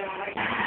down right now.